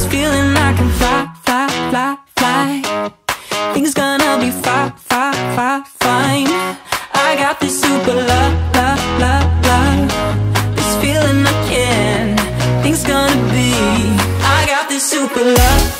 This feeling I can fly, fly, fly, fly. Things gonna be fine, fine, fine, fine. I got this super love, love, love, love This feeling I can. Things gonna be. I got this super love